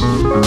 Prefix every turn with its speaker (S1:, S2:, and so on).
S1: Peace.